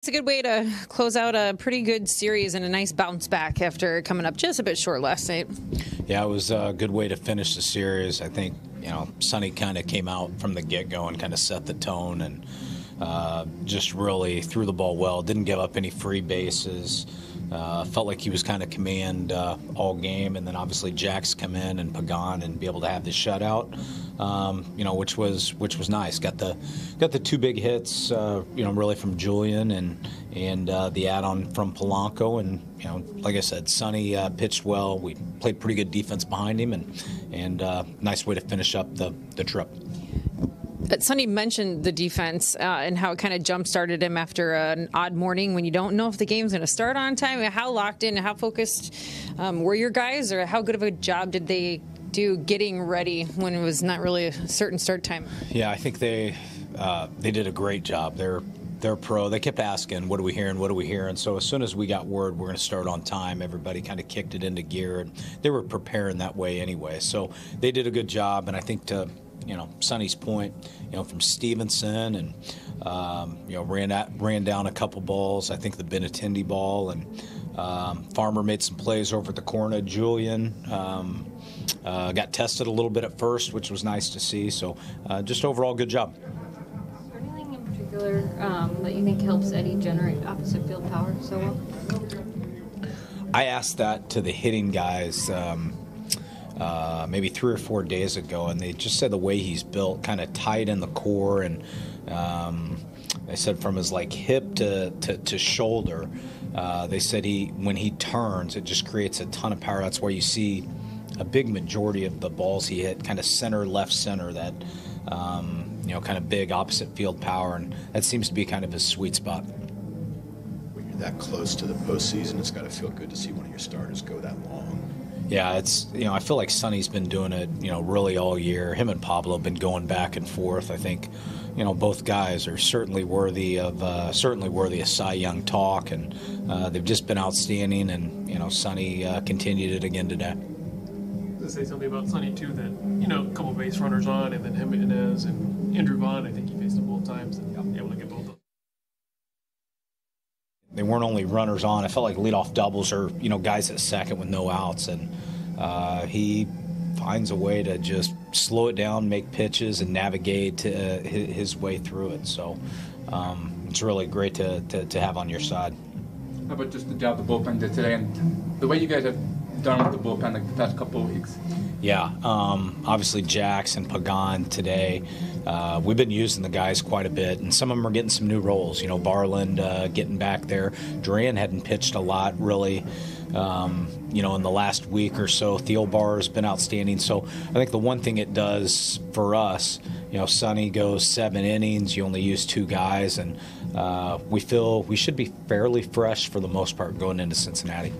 It's a good way to close out a pretty good series and a nice bounce back after coming up just a bit short last night. Yeah, it was a good way to finish the series. I think, you know, Sonny kind of came out from the get go and kind of set the tone and uh, just really threw the ball well. Didn't give up any free bases. Uh, felt like he was kind of command uh, all game, and then obviously Jax come in and Pagan and be able to have the shutout, um, you know, which was which was nice. Got the got the two big hits, uh, you know, really from Julien and and uh, the add-on from Polanco, and you know, like I said, Sonny uh, pitched well. We played pretty good defense behind him, and and uh, nice way to finish up the the trip. But Sonny mentioned the defense uh, and how it kind of jump started him after an odd morning when you don't know if the game's going to start on time. How locked in, how focused um, were your guys, or how good of a job did they do getting ready when it was not really a certain start time? Yeah, I think they uh, they did a great job. They're they're pro. They kept asking, "What are we hearing? What are we hearing?" So as soon as we got word we're going to start on time, everybody kind of kicked it into gear, and they were preparing that way anyway. So they did a good job, and I think to you know Sonny's point, you know from Stevenson and um, you know ran at, ran down a couple balls. I think the Benintendi ball and um, Farmer made some plays over at the corner. Julien. Um, uh, got tested a little bit at first, which was nice to see. So, uh, just overall, good job. Is there anything in particular um, that you think helps Eddie generate opposite field power so well? I asked that to the hitting guys um, uh, maybe three or four days ago, and they just said the way he's built, kind of tight in the core, and um, they said from his like hip to to, to shoulder. Uh, they said he when he turns, it just creates a ton of power. That's why you see a big majority of the balls he hit kind of center left center that um, you know kind of big opposite field power, and that seems to be kind of his sweet spot. When you're that close to the postseason, it's got to feel good to see one of your starters go that long. Yeah, it's you know I feel like Sonny's been doing it you know really all year. Him and Pablo have been going back and forth. I think you know both guys are certainly worthy of uh, certainly worthy of Cy Young talk, and uh, they've just been outstanding. And you know Sonny uh, continued it again today. To say something about Sonny too, that you know a couple base runners on, and then Jiménez and Andrew Vaughn. I think he faced them both times and able to get both. of them. They weren't only runners on. I felt like leadoff doubles or you know guys at second with no outs, and uh, he finds a way to just slow it down, make pitches, and navigate uh, his, his way through it. So um, it's really great to, to, to have on your side. How about just the job the bullpen did today and the way you guys have done with the bullpen like the past couple of weeks? Yeah, um, obviously Jax and Pagan today. Uh, we've been using the guys quite a bit, and some of them are getting some new roles. You know, Varland uh, getting back there. Duran hadn't pitched a lot really. Um, you know, in the last week or so, Thielbar has been outstanding. So I think the one thing it does for us, you know, Sonny goes seven innings. You only use two guys, and uh, we feel we should be fairly fresh for the most part going into Cincinnati.